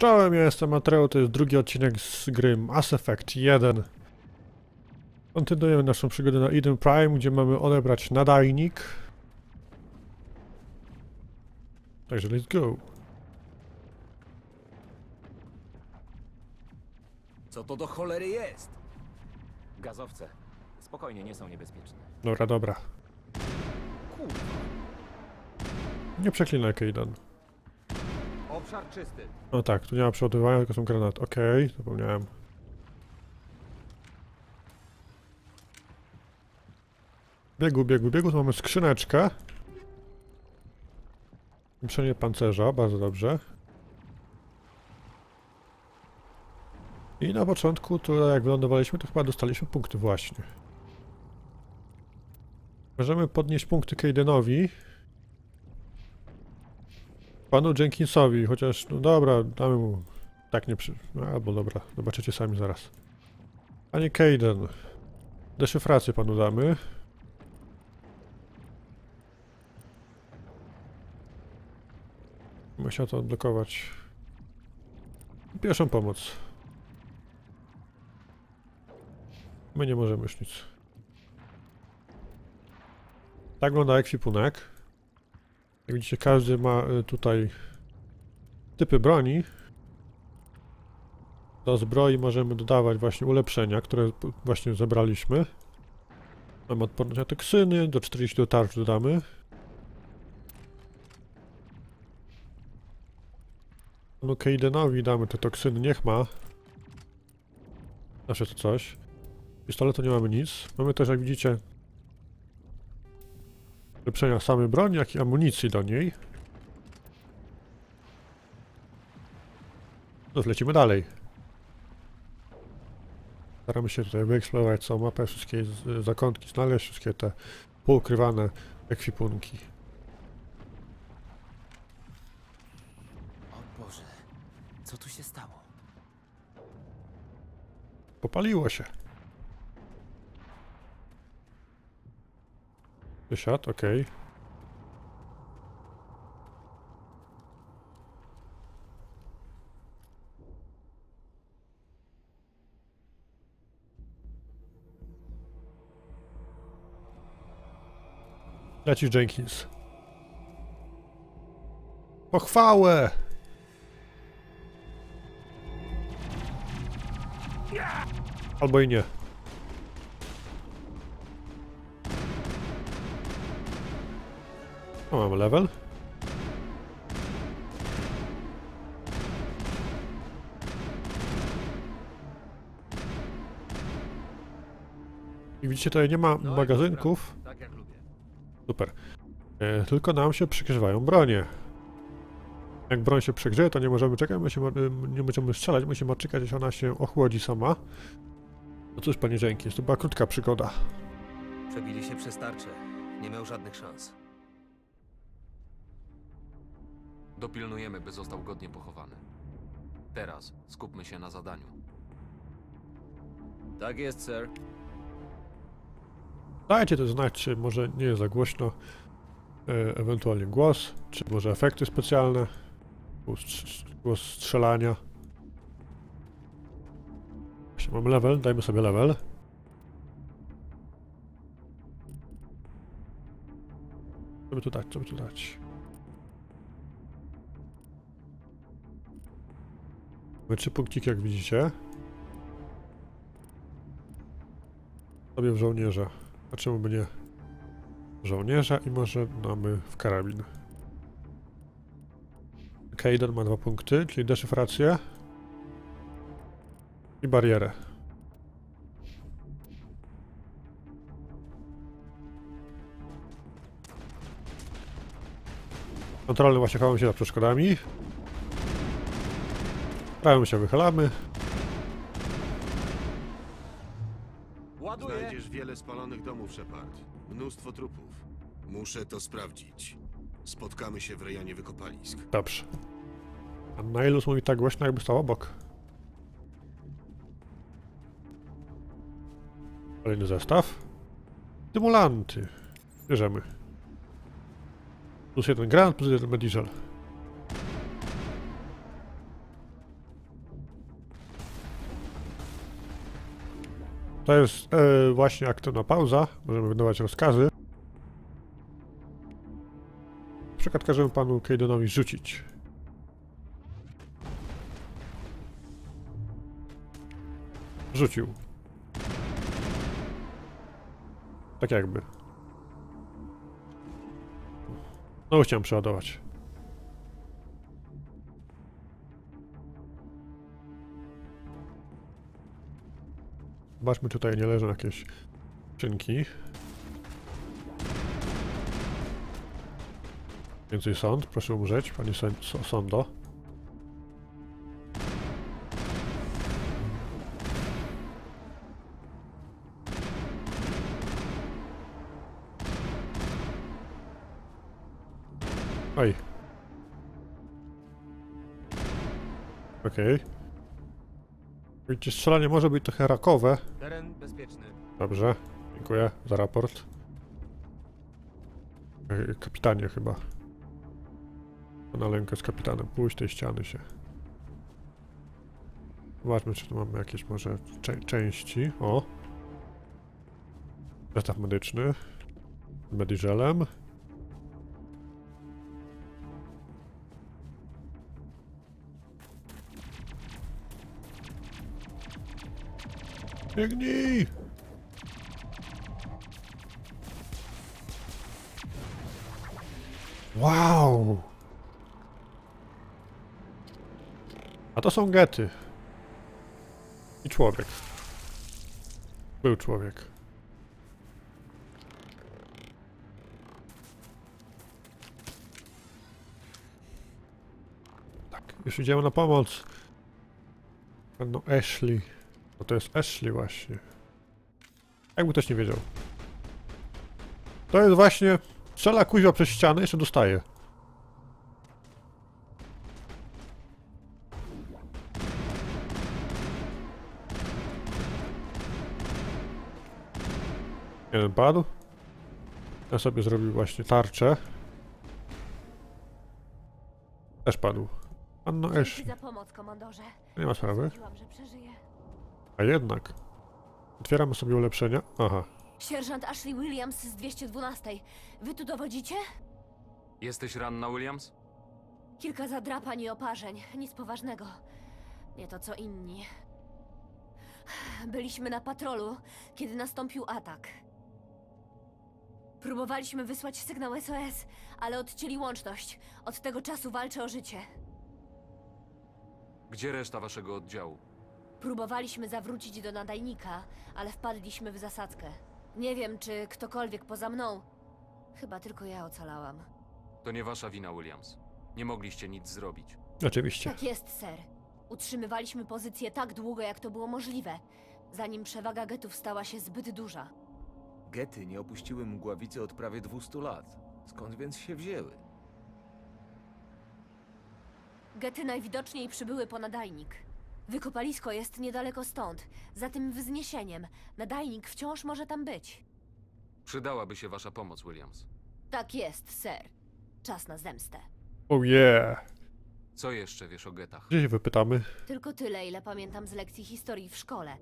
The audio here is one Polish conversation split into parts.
Czołem, ja jestem Matreo, to jest drugi odcinek z gry Mass Effect 1. Kontynuujemy naszą przygodę na Eden Prime, gdzie mamy odebrać nadajnik. Także let's go. Co to do cholery jest? Gazowce. Spokojnie, nie są niebezpieczne. Dobra, dobra. Kurwa. Nie przeklinaj, Kejdan. Obszar czysty. No tak, tu nie ma przeładowania, tylko są granaty. Okej, zapomniałem. Biegu, biegu, biegu, tu mamy skrzyneczkę. Ulepszenie pancerza, bardzo dobrze. I na początku, to jak wylądowaliśmy, to chyba dostaliśmy punkty właśnie. Możemy podnieść punkty Kaidenowi. Panu Jenkinsowi, chociaż, no dobra, damy mu... Tak nie przy... No, albo dobra, zobaczycie sami zaraz. Panie Kaiden, deszyfrację panu damy. Musiał to odblokować. Pierwszą pomoc. My nie możemy już nic. Tak wygląda ekwipunek. Jak widzicie, każdy ma y, tutaj typy broni. Do zbroi możemy dodawać właśnie ulepszenia, które właśnie zebraliśmy. Mamy odporność na toksyny, do 40 do tarcz dodamy. No Kaidenowi damy te toksyny, niech ma. Zawsze to coś. Pistoletu nie mamy nic. Mamy też, jak widzicie, ulepszenia samej broni, jak i amunicji do niej. No, lecimy dalej. Staramy się tutaj wyeksplorować całą mapę, wszystkie zakątki znaleźć, wszystkie te poukrywane ekwipunki. O Boże, co tu się stało? Popaliło się. Wysiadł, okej. Leci Jenkins. Pochwałę! Albo i nie. O, mamy level. I widzicie, tutaj nie ma No magazynków. Tak. Super. E, tylko nam się przygrzewają bronie. Jak broń się przegrzeje, to nie możemy czekać, musimy, y, nie możemy strzelać, musimy czekać, aż ona się ochłodzi sama. No cóż, panie Jenkins, to była krótka przygoda. Przebili się przez tarczę. Nie miał żadnych szans. Dopilnujemy, by został godnie pochowany. Teraz skupmy się na zadaniu. Tak jest, sir. Dajcie to znać, czy może nie jest za głośno, e, ewentualnie głos, czy może efekty specjalne, głos, strz- głos strzelania. Właśnie mamy level, dajmy sobie level. Co by tu dać, co by tu dać? Mamy trzy punkciki, jak widzicie. Sobie w żołnierza. A czemu by nie? Żołnierza i może damy w karabin. Kaiden ma dwa punkty, czyli deszyfrację i barierę. Kontrolny właśnie chowamy się za przeszkodami. Prawym się wychylamy. Ładuję. Znajdziesz wiele spalonych domów, Shepard. Mnóstwo trupów. Muszę to sprawdzić. Spotkamy się w rejonie wykopalisk. Dobrze. A Nailus mówi tak głośno, jakby stał obok. Kolejny zestaw. Stymulanty. Bierzemy. Plus jeden granat, plus jeden mediżel. To jest e, właśnie aktywna pauza. Możemy wydawać rozkazy. Na przykład każemy panu Kejdonowi rzucić. Rzucił. Tak jakby. No chciałem przeładować. Zobaczmy, tutaj nie leżą jakieś skrzynki. Więcej sąd, proszę umrzeć, panie sądo. Oj. Okej. Widzicie, strzelanie może być trochę rakowe. Teren bezpieczny. Dobrze, dziękuję za raport. E, Kapitanie chyba. Na lękę z kapitanem. Pójść tej ściany się. Zobaczmy, czy tu mamy jakieś może cze części. O! Zestaw medyczny. Mediżelem. Biegnij! Wow! A to są gety. I człowiek. Był człowiek. Tak, już idziemy na pomoc. No Ashley. No to jest Ashley właśnie. Jakby ktoś nie wiedział. To jest właśnie... Strzela kuźwa przez ścianę, jeszcze dostaje. Jeden padł. Ja sobie zrobił właśnie tarczę. Też padł. Anno komandorze. Nie ma sprawy. że przeżyję. A jednak. Otwieramy sobie ulepszenia. Aha. Sierżant Ashley Williams z 212. Wy tu dowodzicie? Jesteś ranna, Williams? Kilka zadrapań i oparzeń. Nic poważnego. Nie to co inni. Byliśmy na patrolu, kiedy nastąpił atak. Próbowaliśmy wysłać sygnał SOS, ale odcięli łączność. Od tego czasu walczę o życie. Gdzie reszta waszego oddziału? Próbowaliśmy zawrócić do nadajnika, ale wpadliśmy w zasadzkę. Nie wiem, czy ktokolwiek poza mną. Chyba tylko ja ocalałam. To nie wasza wina, Williams. Nie mogliście nic zrobić. Oczywiście. Tak jest, ser. Utrzymywaliśmy pozycję tak długo, jak to było możliwe, zanim przewaga getów stała się zbyt duża. Gety nie opuściły mgławicy od prawie 200 lat. Skąd więc się wzięły? Gety najwidoczniej przybyły po nadajnik. Wykopalisko jest niedaleko stąd, za tym wzniesieniem. Nadajnik wciąż może tam być. Przydałaby się wasza pomoc, Williams. Tak jest, ser. Czas na zemstę. Oh yeah. Co jeszcze wiesz o getach? Gdzie się wypytamy? Tylko tyle, ile pamiętam z lekcji historii w szkole.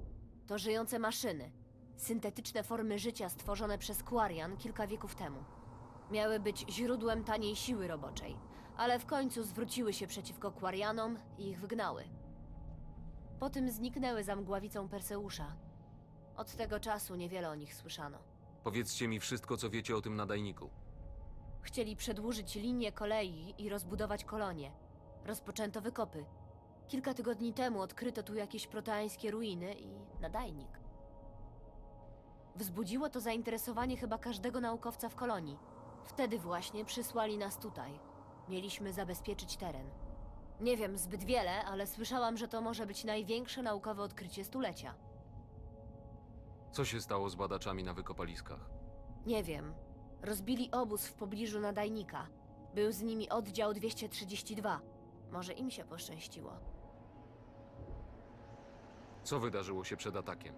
To żyjące maszyny. Syntetyczne formy życia stworzone przez Quarian kilka wieków temu. Miały być źródłem taniej siły roboczej, ale w końcu zwróciły się przeciwko Quarianom i ich wygnały. Potem zniknęły za mgławicą Perseusza. Od tego czasu niewiele o nich słyszano. Powiedzcie mi wszystko, co wiecie o tym nadajniku. Chcieli przedłużyć linię kolei i rozbudować kolonie. Rozpoczęto wykopy. Kilka tygodni temu odkryto tu jakieś proteańskie ruiny i nadajnik. Wzbudziło to zainteresowanie chyba każdego naukowca w kolonii. Wtedy właśnie przysłali nas tutaj. Mieliśmy zabezpieczyć teren. Nie wiem zbyt wiele, ale słyszałam, że to może być największe naukowe odkrycie stulecia. Co się stało z badaczami na wykopaliskach? Nie wiem. Rozbili obóz w pobliżu nadajnika. Był z nimi oddział 232. Może im się poszczęściło. Co wydarzyło się przed atakiem?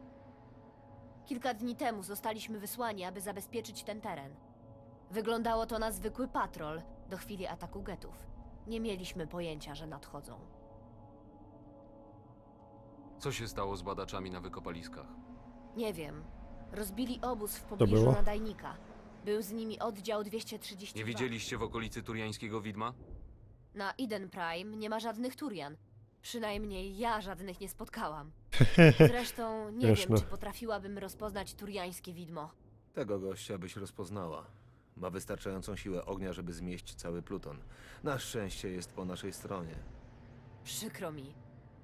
Kilka dni temu zostaliśmy wysłani, aby zabezpieczyć ten teren. Wyglądało to na zwykły patrol do chwili ataku getów. Nie mieliśmy pojęcia, że nadchodzą. Co się stało z badaczami na wykopaliskach? Nie wiem. Rozbili obóz w było? pobliżu nadajnika. Był z nimi oddział 232. Nie widzieliście w okolicy turiańskiego widma? Na Eden Prime nie ma żadnych Turian. Przynajmniej ja żadnych nie spotkałam. Zresztą nie wiem, czy potrafiłabym rozpoznać turiańskie widmo. Tego gościa byś rozpoznała. Ma wystarczającą siłę ognia, żeby zmieść cały Pluton. Na szczęście jest po naszej stronie. Przykro mi.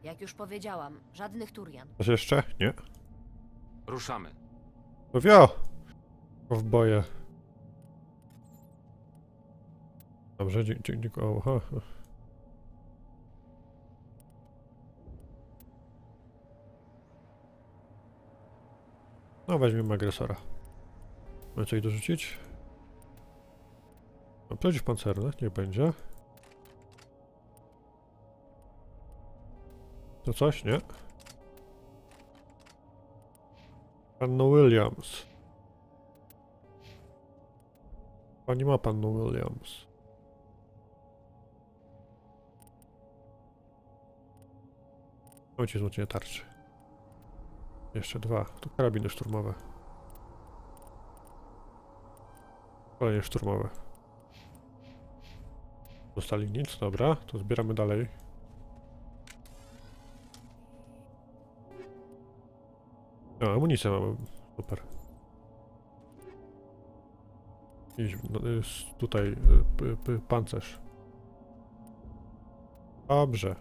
Jak już powiedziałam, żadnych Turian. Coś jeszcze? Nie. Ruszamy. No wio! Kowboje. Dobrze, dziękuję. Dzie dzie. No weźmiemy agresora. Mamy coś dorzucić? No przeciwpancerne, niech będzie. To coś, nie? Panno Williams. Pani ma panno Williams. Chodźcie złączenie tarczy. Jeszcze dwa. Tu karabiny szturmowe. Kolejnie szturmowe. Dostali nic, dobra. To zbieramy dalej. No, amunicję mamy. Super. No, jest tutaj y, pancerz. Dobrze.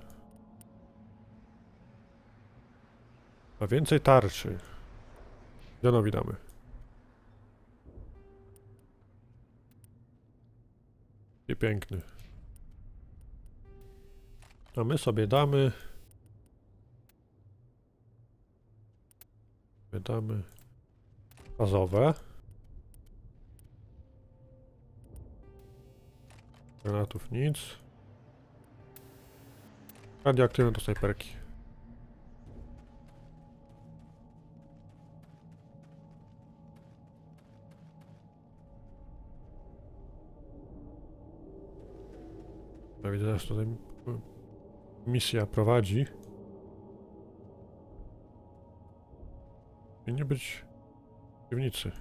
A więcej tarczy. Janowi damy. Piękny. A my sobie damy... Damy gazowe. Granatów nic. Radioaktywne to snajperki. Ja widzę, że tutaj misja prowadzi. I nie być w piwnicy.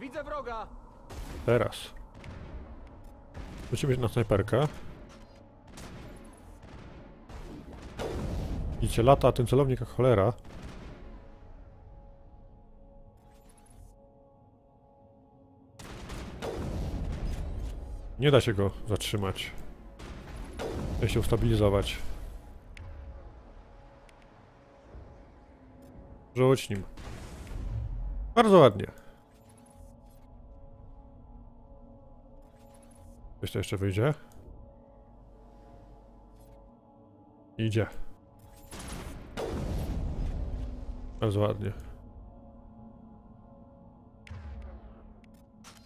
Widzę wroga! Teraz. Musimy na snajperkę. Widzicie, lata ten celownik jak cholera. Nie da się go zatrzymać. Da się ustabilizować. Rzuć nim. Bardzo ładnie. Coś to jeszcze wyjdzie? Idzie. Bardzo ładnie.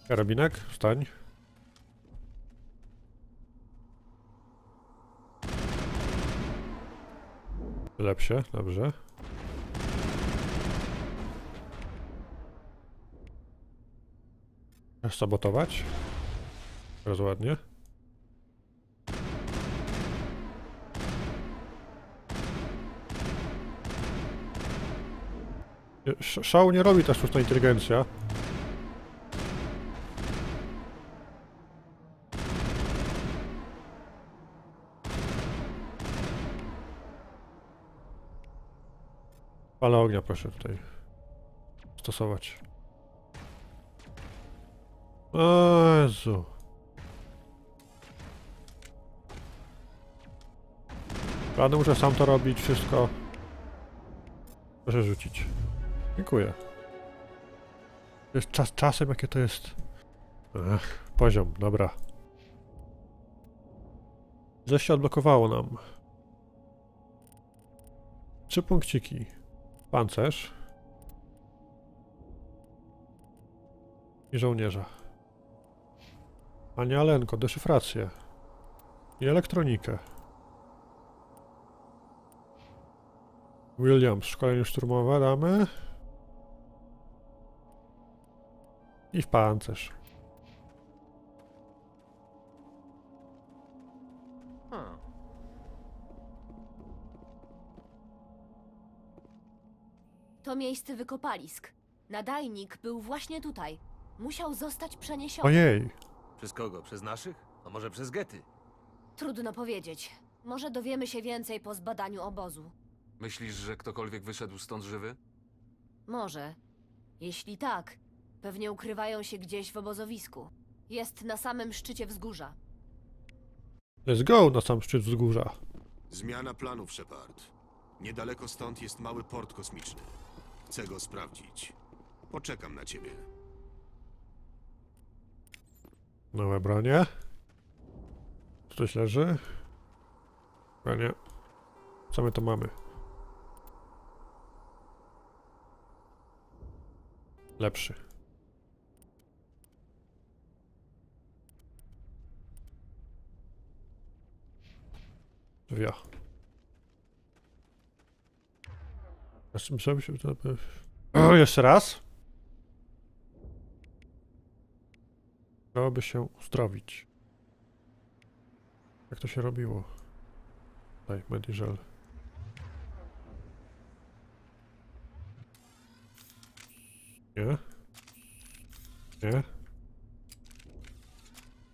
Karabinek, wstań. Lep się, dobrze. Sabotować? Bardzo ładnie. Nie, sz- Szału nie robi ta sztuczna inteligencja. Ognia proszę tutaj stosować. O Jezu. Muszę sam to robić, wszystko. Proszę rzucić. Dziękuję. Jest czas czasem, jakie to jest. Ech, poziom, dobra. Coś się odblokowało nam. Trzy punkciki. Pancerz. I żołnierza. Panie Alenko, deszyfrację. I elektronikę. Williams, szkolenie szturmowe damy. I w pancerz. Miejsce wykopalisk. Nadajnik był właśnie tutaj. Musiał zostać przeniesiony. Ojej. Przez kogo? Przez naszych? A może przez gety? Trudno powiedzieć. Może dowiemy się więcej po zbadaniu obozu. Myślisz, że ktokolwiek wyszedł stąd żywy? Może. Jeśli tak, pewnie ukrywają się gdzieś w obozowisku. Jest na samym szczycie wzgórza. Let's go na sam szczyt wzgórza. Zmiana planów, Shepard. Niedaleko stąd jest mały port kosmiczny. Chcę go sprawdzić. Poczekam na ciebie. Nowe bronie. Coś leży? Bronie. Co my to mamy? Lepszy. Wia. Jeszcze myślałem się... O, jeszcze raz? Dałoby się uzdrowić. Jak to się robiło? Daj, Mediżel. Nie. Nie.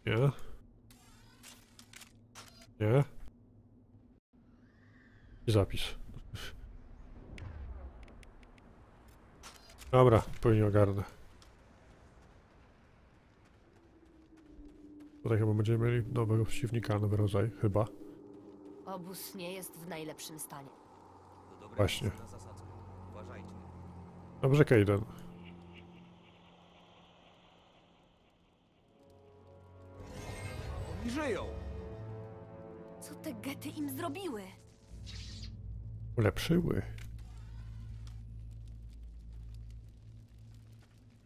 Nie. Nie. I zapis. Dobra, później ogarnę. Tutaj chyba będziemy mieli nowego przeciwnika, nowy rodzaj, chyba. Obóz nie jest w najlepszym stanie. Właśnie. Na zasadzkę. Uważajcie. Dobrze, Kaden. I żyją! Co te gety im zrobiły? Ulepszyły.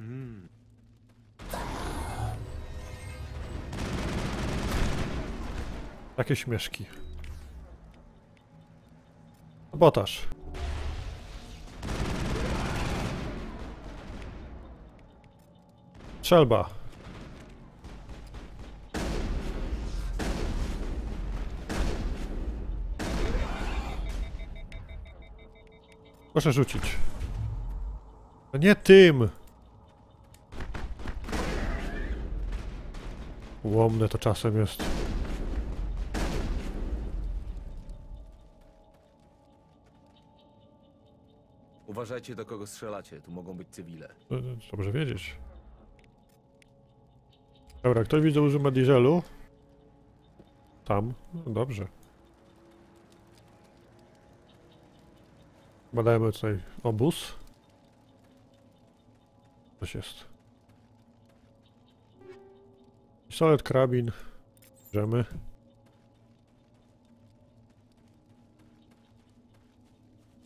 Mm. Takie śmieszki. Sabotaż. Strzelba. Proszę rzucić. No nie tym! Łomne to czasem jest. Uważajcie, do kogo strzelacie. Tu mogą być cywile. No, Dobrze wiedzieć. Dobra, ktoś widzę używa dieselu? Tam. No, dobrze. Badajmy tutaj obóz. Coś jest. Pistolet, karabin. Bierzemy.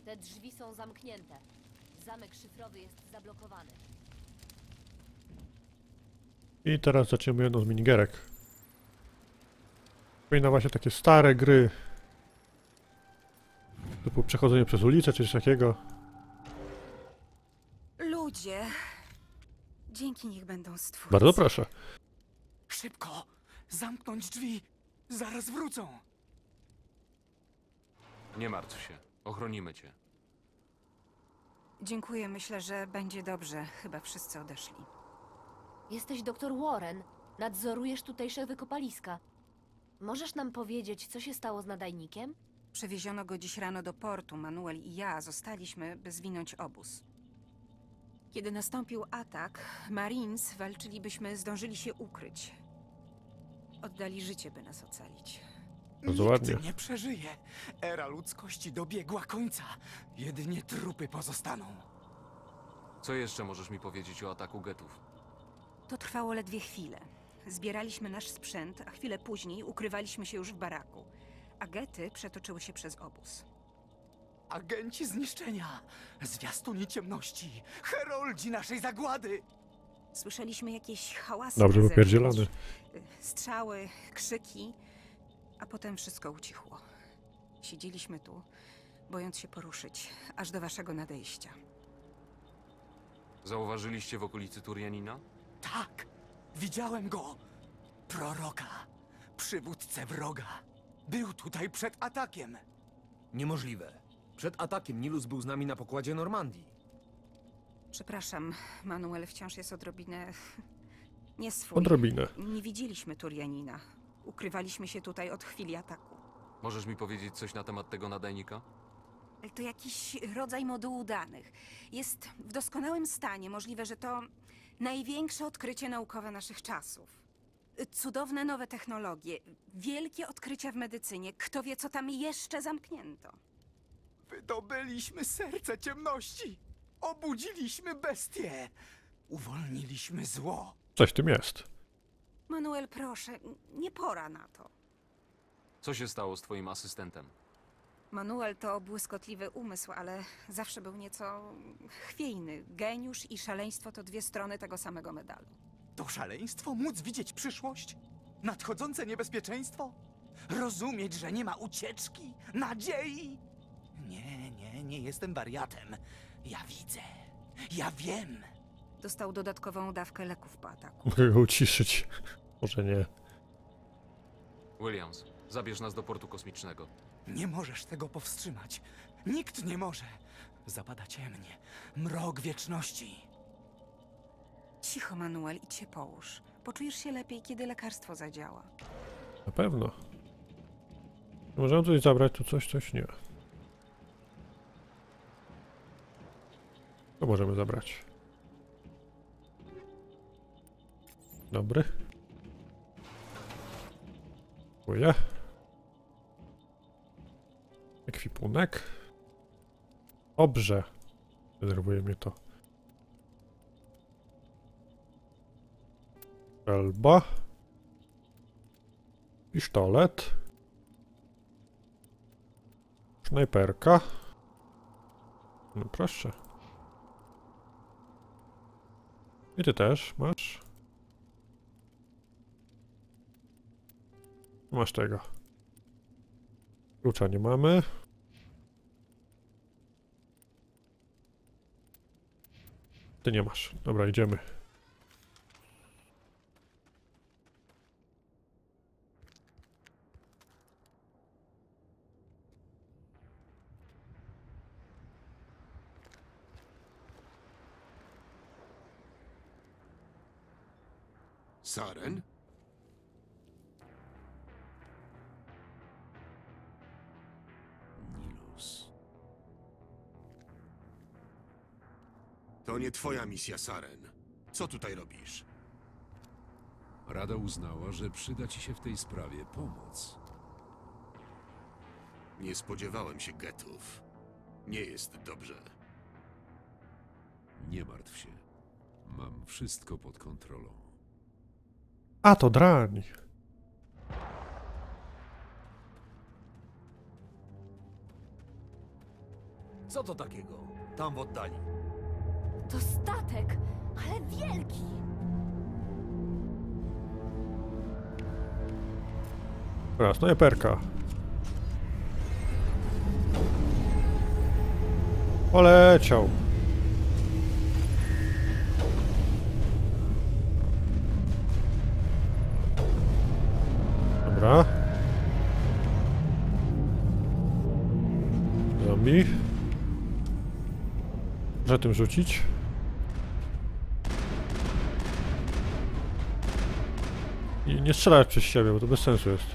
Te drzwi są zamknięte. Zamek szyfrowy jest zablokowany. I teraz zaczniemy jedną z minigierek. Przypomina właśnie takie stare gry. Typu przechodzenie przez ulicę czy coś takiego. Ludzie. Dzięki niech będą stwórcy. Bardzo proszę. Szybko! Zamknąć drzwi! Zaraz wrócą! Nie martw się. Ochronimy cię. Dziękuję, myślę, że będzie dobrze. Chyba wszyscy odeszli. Jesteś doktor Warren. Nadzorujesz tutejsze wykopaliska. Możesz nam powiedzieć, co się stało z nadajnikiem? Przewieziono go dziś rano do portu. Manuel i ja zostaliśmy, by zwinąć obóz. Kiedy nastąpił atak, Marines walczyli, byśmy zdążyli się ukryć. Oddali życie, by nas ocalić. Bardzo Nikt ładnie. nie przeżyje! Era ludzkości dobiegła końca. Jedynie trupy pozostaną. Co jeszcze możesz mi powiedzieć o ataku getów? To trwało ledwie chwilę. Zbieraliśmy nasz sprzęt, a chwilę później ukrywaliśmy się już w baraku. Agety przetoczyły się przez obóz. Agenci zniszczenia! Zwiastuni ciemności! Heroldzi naszej zagłady! Słyszeliśmy jakieś hałasy. Dobrze na wypierdzielony. Y, Strzały, krzyki, a potem wszystko ucichło. Siedzieliśmy tu, bojąc się poruszyć, aż do waszego nadejścia. Zauważyliście w okolicy Turianina? Tak! Widziałem go! Proroka! Przywódcę wroga! Był tutaj przed atakiem! Niemożliwe. Przed atakiem Nilus był z nami na pokładzie Normandii. Przepraszam, Manuel wciąż jest odrobinę... nie swój. Odrobinę. Nie widzieliśmy Turianina. Ukrywaliśmy się tutaj od chwili ataku. Możesz mi powiedzieć coś na temat tego nadajnika? To jakiś rodzaj modułu danych. Jest w doskonałym stanie. Możliwe, że to największe odkrycie naukowe naszych czasów. Cudowne nowe technologie, wielkie odkrycia w medycynie. Kto wie, co tam jeszcze zamknięto. Wydobyliśmy serce ciemności! Obudziliśmy bestię! Uwolniliśmy zło! Coś w tym jest. Manuel, proszę, nie pora na to. Co się stało z twoim asystentem? Manuel to błyskotliwy umysł, ale zawsze był nieco chwiejny. Geniusz i szaleństwo to dwie strony tego samego medalu. To szaleństwo móc widzieć przyszłość? Nadchodzące niebezpieczeństwo? Rozumieć, że nie ma ucieczki, nadziei? Nie, jestem wariatem. Ja widzę. Ja wiem. Dostał dodatkową dawkę leków po ataku. Mogę go uciszyć. Może nie. Williams, zabierz nas do portu kosmicznego. Nie możesz tego powstrzymać. Nikt nie może. Zapada ciemnie. Mrok wieczności. Cicho, Manuel, idź się połóż. Poczujesz się lepiej, kiedy lekarstwo zadziała. Na pewno. Możemy coś zabrać, tu coś, coś nie. To możemy zabrać. Dobry. Dziękuję. Ekwipunek. Dobrze. Denerwuje mnie to. Strzelba. Pisztolet. Snajperka. No proszę. I ty też masz. Masz tego. Klucza nie mamy. Ty nie masz. Dobra, idziemy. Saren? Nilus. To nie twoja misja, Saren. Co tutaj robisz? Rada uznała, że przyda ci się w tej sprawie pomoc. Nie spodziewałem się getów. Nie jest dobrze. Nie martw się. Mam wszystko pod kontrolą. A to drań. Co to takiego? Tam w oddali. To statek, ale wielki! Dobra, snajperka. Poleciał. Dobra. Zombie. Muszę tym rzucić. I nie strzelać przez siebie, bo to bez sensu jest.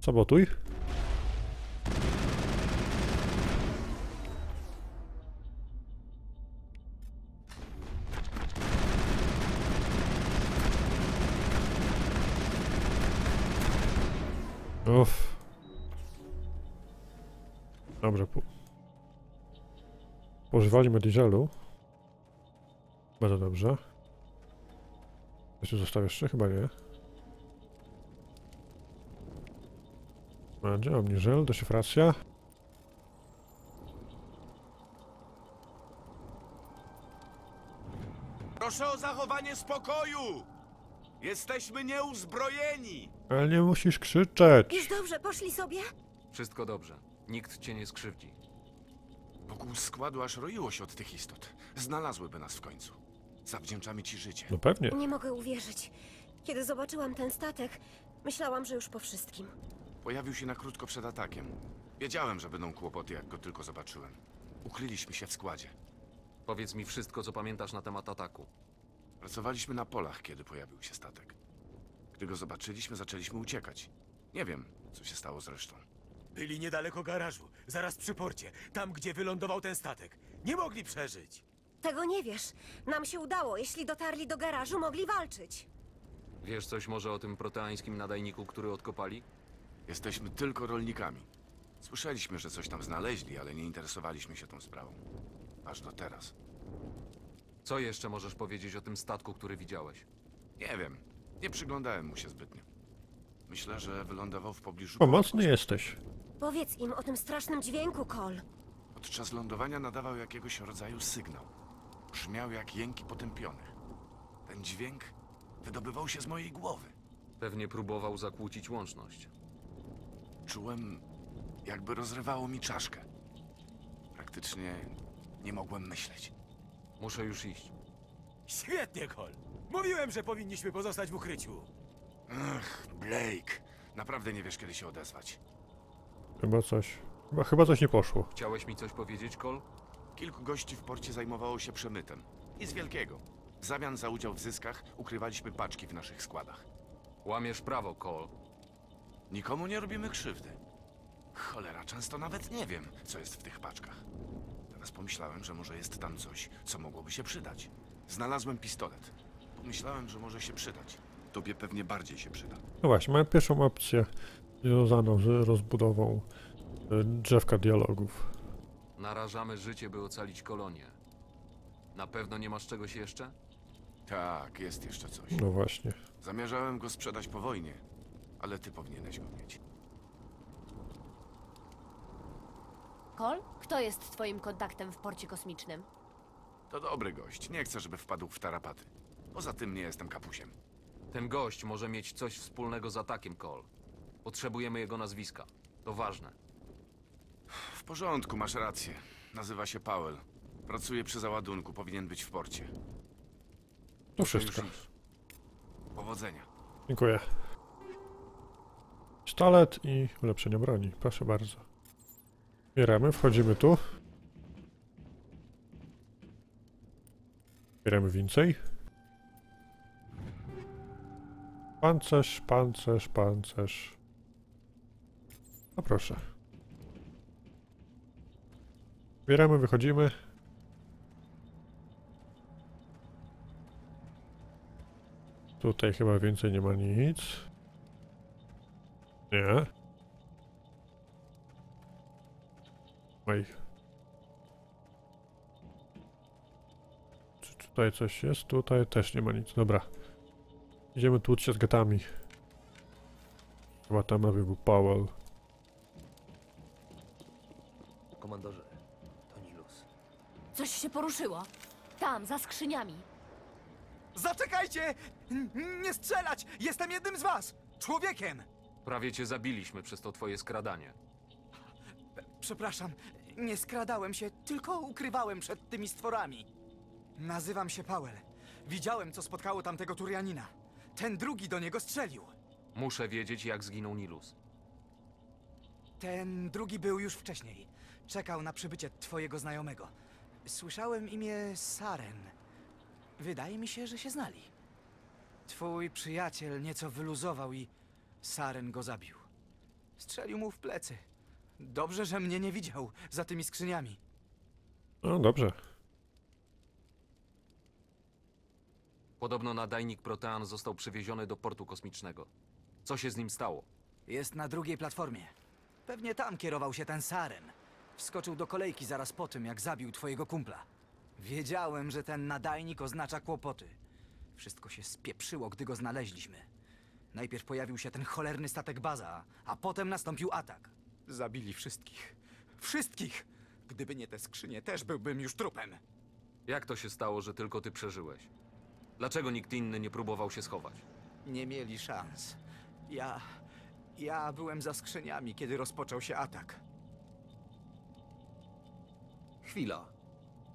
Sabotuj. Pożywaliśmy dieselu. Bardzo dobrze. Coś tu został jeszcze? Chyba nie. Będzie, omniżel, deszyfracja. Proszę o zachowanie spokoju! Jesteśmy nieuzbrojeni! Ale nie musisz krzyczeć. Już dobrze, poszli sobie? Wszystko dobrze. Nikt cię nie skrzywdzi. Wokół składu aż roiło się od tych istot. Znalazłyby nas w końcu. Zawdzięczamy ci życie. No pewnie. Nie mogę uwierzyć. Kiedy zobaczyłam ten statek, myślałam, że już po wszystkim. Pojawił się na krótko przed atakiem. Wiedziałem, że będą kłopoty, jak go tylko zobaczyłem. Ukryliśmy się w składzie. Powiedz mi wszystko, co pamiętasz na temat ataku. Pracowaliśmy na polach, kiedy pojawił się statek. Gdy go zobaczyliśmy, zaczęliśmy uciekać. Nie wiem, co się stało zresztą. Byli niedaleko garażu, zaraz przy porcie, tam gdzie wylądował ten statek. Nie mogli przeżyć. Tego nie wiesz. Nam się udało. Jeśli dotarli do garażu, mogli walczyć. Wiesz coś może o tym proteańskim nadajniku, który odkopali? Jesteśmy tylko rolnikami. Słyszeliśmy, że coś tam znaleźli, ale nie interesowaliśmy się tą sprawą. Aż do teraz. Co jeszcze możesz powiedzieć o tym statku, który widziałeś? Nie wiem. Nie przyglądałem mu się zbytnio. Myślę, że wylądował w pobliżu... Pomocny jesteś. Powiedz im o tym strasznym dźwięku, Cole. Podczas lądowania nadawał jakiegoś rodzaju sygnał. Brzmiał jak jęki potępionych. Ten dźwięk wydobywał się z mojej głowy. Pewnie próbował zakłócić łączność. Czułem, jakby rozrywało mi czaszkę. Praktycznie nie mogłem myśleć. Muszę już iść. Świetnie, Cole. Mówiłem, że powinniśmy pozostać w ukryciu. Ach, Blake. Naprawdę nie wiesz, kiedy się odezwać. Chyba coś. Chyba, chyba coś nie poszło. Chciałeś mi coś powiedzieć, Cole? Kilku gości w porcie zajmowało się przemytem. Nic wielkiego. W zamian za udział w zyskach ukrywaliśmy paczki w naszych składach. Łamiesz prawo, Cole. Nikomu nie robimy krzywdy. Cholera, często nawet nie wiem, co jest w tych paczkach. Teraz pomyślałem, że może jest tam coś, co mogłoby się przydać. Znalazłem pistolet. Pomyślałem, że może się przydać. Tobie pewnie bardziej się przyda. No właśnie, mamy pierwszą opcję związaną z rozbudową y, drzewka dialogów. Narażamy życie, by ocalić kolonię. Na pewno nie masz czegoś jeszcze? Tak, jest jeszcze coś. No właśnie. Zamierzałem go sprzedać po wojnie, ale ty powinieneś go mieć. Kol, kto jest twoim kontaktem w porcie kosmicznym? To dobry gość. Nie chcę, żeby wpadł w tarapaty. Poza tym nie jestem kapusiem. Ten gość może mieć coś wspólnego z atakiem, Cole. Potrzebujemy jego nazwiska. To ważne. W porządku, masz rację. Nazywa się Powell. Pracuje przy załadunku, powinien być w porcie. To już wszystko. Powodzenia. Dziękuję. Sztalet i ulepszenie broni. Proszę bardzo. Bieramy, wchodzimy tu. Bieramy więcej. Pancerz, pancerz, pancerz. No proszę. Bieramy, wychodzimy. Tutaj chyba więcej nie ma nic. Nie. Oj. Czy tutaj coś jest? Tutaj też nie ma nic. Dobra. Idziemy tłuc się z gatami. Chyba tam na był Powell. Poruszyło. Tam, za skrzyniami. Zaczekajcie! N- Nie strzelać! Jestem jednym z was! Człowiekiem! Prawie cię zabiliśmy przez to twoje skradanie. Przepraszam, nie skradałem się, tylko ukrywałem przed tymi stworami. Nazywam się Powell. Widziałem, co spotkało tamtego Turianina. Ten drugi do niego strzelił. Muszę wiedzieć, jak zginął Nilus. Ten drugi był już wcześniej. Czekał na przybycie twojego znajomego. Słyszałem imię Saren. Wydaje mi się, że się znali. Twój przyjaciel nieco wyluzował i Saren go zabił. Strzelił mu w plecy. Dobrze, że mnie nie widział za tymi skrzyniami. No dobrze. Podobno nadajnik Protean został przywieziony do portu kosmicznego. Co się z nim stało? Jest na drugiej platformie. Pewnie tam kierował się ten Saren. Wskoczył do kolejki zaraz po tym, jak zabił twojego kumpla. Wiedziałem, że ten nadajnik oznacza kłopoty. Wszystko się spieprzyło, gdy go znaleźliśmy. Najpierw pojawił się ten cholerny statek baza, a potem nastąpił atak. Zabili wszystkich. Wszystkich! Gdyby nie te skrzynie, też byłbym już trupem. Jak to się stało, że tylko ty przeżyłeś? Dlaczego nikt inny nie próbował się schować? Nie mieli szans. Ja. Ja byłem za skrzyniami, kiedy rozpoczął się atak. Chwila.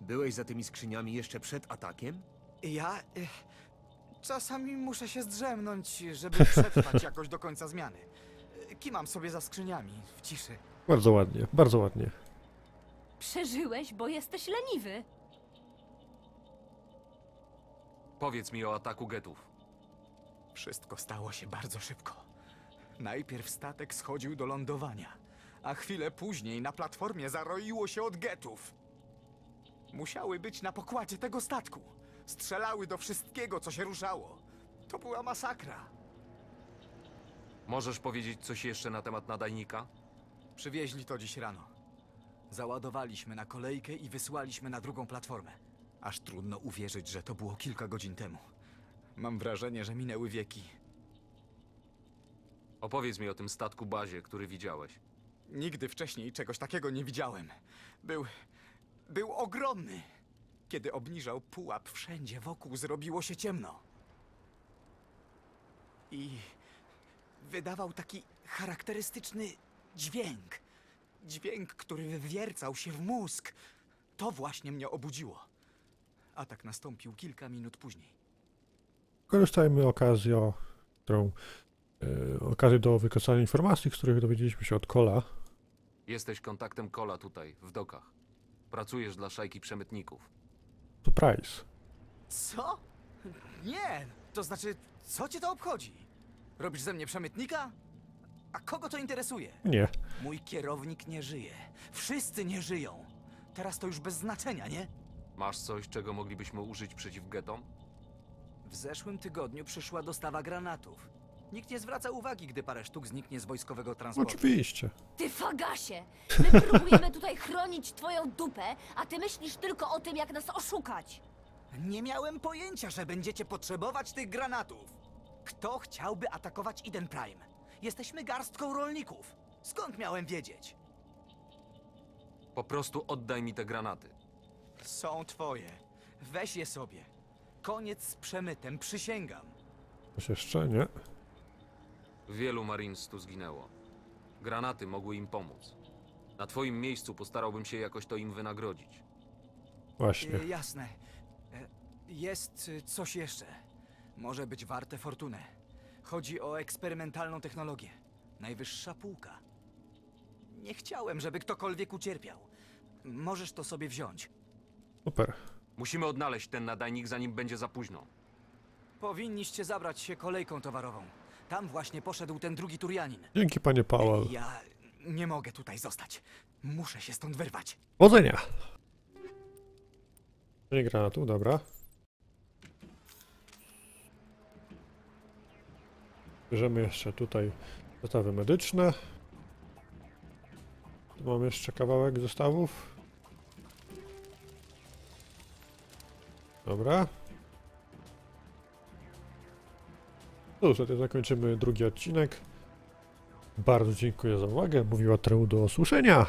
Byłeś za tymi skrzyniami jeszcze przed atakiem? Ja. y, Czasami muszę się zdrzemnąć, żeby przetrwać jakoś do końca zmiany. Y, Kimam sobie za skrzyniami, w ciszy. Bardzo ładnie, bardzo ładnie. Przeżyłeś, bo jesteś leniwy. Powiedz mi o ataku getów. Wszystko stało się bardzo szybko. Najpierw statek schodził do lądowania, a chwilę później na platformie zaroiło się od getów. Musiały być na pokładzie tego statku. Strzelały do wszystkiego, co się ruszało. To była masakra. Możesz powiedzieć coś jeszcze na temat nadajnika? Przywieźli to dziś rano. Załadowaliśmy na kolejkę i wysłaliśmy na drugą platformę. Aż trudno uwierzyć, że to było kilka godzin temu. Mam wrażenie, że minęły wieki. Opowiedz mi o tym statku bazie, który widziałeś. Nigdy wcześniej czegoś takiego nie widziałem. Był. Był ogromny. Kiedy obniżał pułap wszędzie wokół, zrobiło się ciemno. I wydawał taki charakterystyczny dźwięk. Dźwięk, który wywiercał się w mózg. To właśnie mnie obudziło. Atak nastąpił kilka minut później. Korzystajmy okazji, o, którą, e, okazję do wykorzystania informacji, z których dowiedzieliśmy się od Kola. Jesteś kontaktem Kola tutaj, w dokach. Pracujesz dla szajki przemytników. Surprise. Co? Nie! To znaczy, co cię to obchodzi? Robisz ze mnie przemytnika? A kogo to interesuje? Nie. Mój kierownik nie żyje. Wszyscy nie żyją. Teraz to już bez znaczenia, nie? Masz coś, czego moglibyśmy użyć przeciw getom? W zeszłym tygodniu przyszła dostawa granatów. Nikt nie zwraca uwagi, gdy parę sztuk zniknie z wojskowego transportu. Oczywiście. Ty fagasie! My próbujemy tutaj chronić twoją dupę, a ty myślisz tylko o tym, jak nas oszukać. Nie miałem pojęcia, że będziecie potrzebować tych granatów. Kto chciałby atakować Eden Prime? Jesteśmy garstką rolników. Skąd miałem wiedzieć? Po prostu oddaj mi te granaty. Są twoje. Weź je sobie. Koniec z przemytem, przysięgam. Coś jeszcze? Nie. Wielu Marines tu zginęło. Granaty mogły im pomóc. Na twoim miejscu postarałbym się jakoś to im wynagrodzić. Właśnie. E, jasne. E, jest coś jeszcze. Może być warte fortunę. Chodzi o eksperymentalną technologię. Najwyższa półka. Nie chciałem, żeby ktokolwiek ucierpiał. Możesz to sobie wziąć. Super. Musimy odnaleźć ten nadajnik, zanim będzie za późno. Powinniście zabrać się kolejką towarową. Tam właśnie poszedł ten drugi Turianin. Dzięki panie Powell. Ja nie mogę tutaj zostać. Muszę się stąd wyrwać. Powodzenia! Nie granatu, dobra. Bierzemy jeszcze tutaj zestawy medyczne. Tu mam jeszcze kawałek zestawów. Dobra. Cóż, na tym zakończymy drugi odcinek. Bardzo dziękuję za uwagę. Mówiła Treu do usłyszenia.